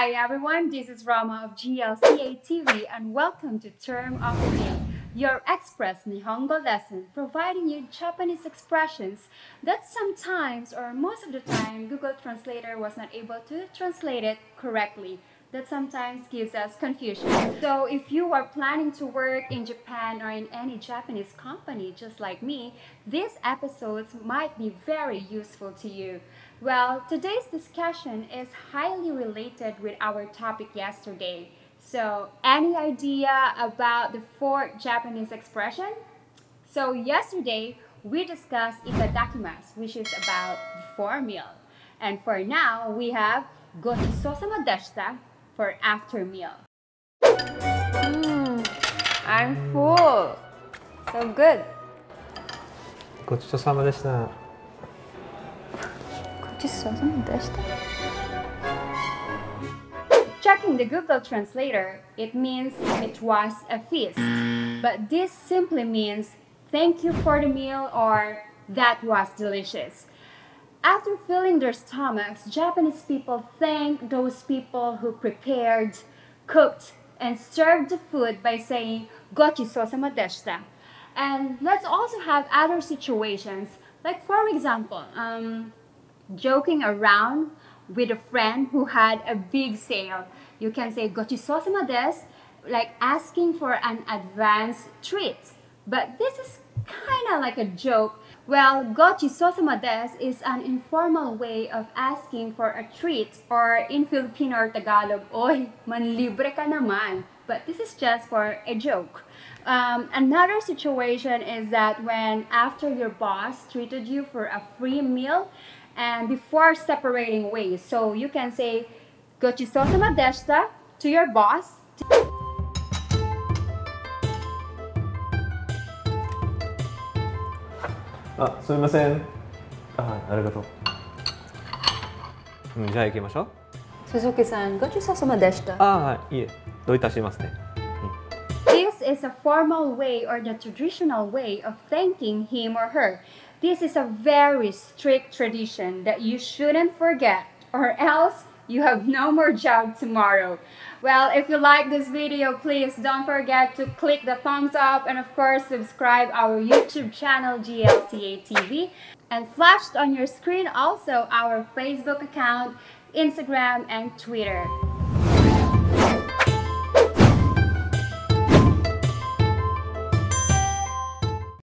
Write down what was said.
Hi everyone, this is Rama of GLCA TV and welcome to Term of the Day, your express Nihongo lesson providing you Japanese expressions that sometimes or most of the time Google Translator was not able to translate it correctly that sometimes gives us confusion. So if you are planning to work in Japan or in any Japanese company just like me, these episodes might be very useful to you. Well, today's discussion is highly related with our topic yesterday. So, any idea about the four Japanese expression? So, yesterday we discussed itadakimasu, which is about before meal. And for now, we have gochisousama deshita for after meal. Hmm, I'm full. So good. checking the Google Translator, it means it was a feast. But this simply means thank you for the meal or that was delicious. After filling their stomachs, Japanese people thank those people who prepared, cooked, and served the food by saying gochisousama deshita. And let's also have other situations, like for example, um, joking around with a friend who had a big sale. You can say gochisousama desu, like asking for an advance treat. But this is kind of like a joke. Well, gochisousama desu is an informal way of asking for a treat or in Filipino or Tagalog, oy, manlibre ka naman. But this is just for a joke. Um, another situation is that when after your boss treated you for a free meal and before separating ways, so you can say gochisousama deshita to your boss あ、すみません。あ、はいありがとう。うん、じゃあ行きましょう。Suzuki-san, gochisousama deshita. あ、はい、いえ、どういたしますね。This is a formal way or the traditional way of thanking him or her. This is a very strict tradition that you shouldn't forget, or else you have no more job tomorrow. Well, if you like this video, please don't forget to click the thumbs up and of course subscribe our YouTube channel GLCA TV and flashed on your screen also our Facebook account, Instagram and Twitter.